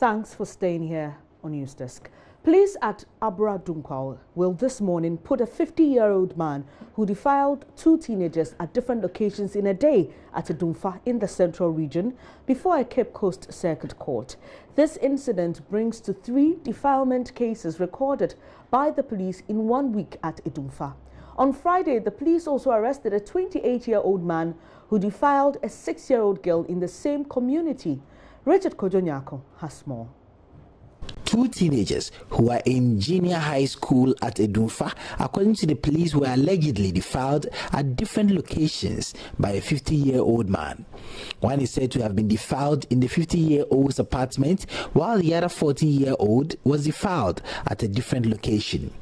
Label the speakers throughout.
Speaker 1: Thanks for staying here on News Desk. Police at Abura Dunkwa will this morning put a 50-year-old man who defiled two teenagers at different locations in a day at Edumfa in the central region before a Cape Coast Circuit Court. This incident brings to three defilement cases recorded by the police in one week at Edumfa. On Friday, the police also arrested a 28-year-old man who defiled a six-year-old girl in the same community. Richard Kojo Nyarko has more
Speaker 2: two teenagers who were in junior high school at Edumfa, according to the police, were allegedly defiled at different locations by a 50 year old man. One is said to have been defiled in the 50 year old's apartment, while the other 14 year old was defiled at a different location.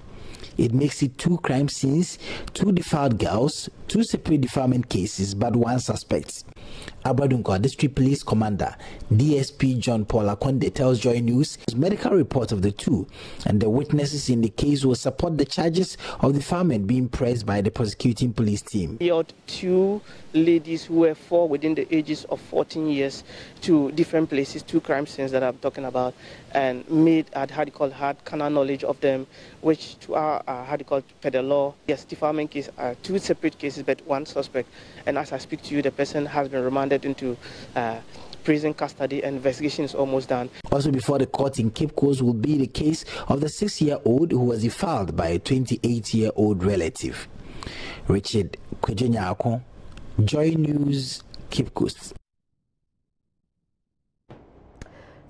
Speaker 2: It makes it two crime scenes, two defiled girls, two separate defilement cases, but one suspect. Abura Dunkwa District Police Commander DSP John Paul Akonde tells Joy News medical report of the two and the witnesses in the case will support the charges of the firemen being pressed by the prosecuting police team.
Speaker 3: Had two ladies who were four within the ages of 14 years to different places, two crime scenes that I'm talking about, and made had how do you call had carnal knowledge of them, which to our uh, how do you call per the law, yes, defilement case are two separate cases but one suspect. And as I speak to you, the person has been remanded into uh, prison custody and investigation is almost done.
Speaker 2: Also before the court in Cape Coast will be the case of the six-year-old who was defiled by a 28-year-old relative. Richard Kojo Nyarko, Joy News, Cape Coast.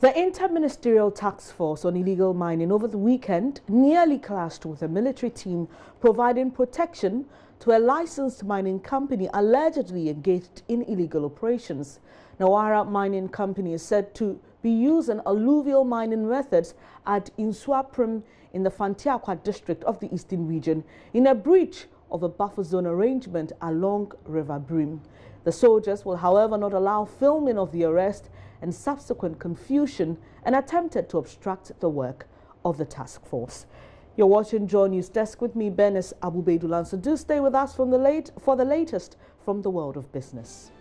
Speaker 1: The Interministerial Task Force on Illegal Mining over the weekend nearly clashed with a military team providing protection to a licensed mining company allegedly engaged in illegal operations. Nawara Mining Company is said to be using alluvial mining methods at Insuaprim in the Fanteakwa district of the Eastern region in a breach of a buffer zone arrangement along River Birim. The soldiers will, however, not allow filming of the arrest and subsequent confusion and attempted to obstruct the work of the task force. You're watching Joy News Desk with me, Benes Abubedulan. So do stay with us from the late, for the latest from the world of business.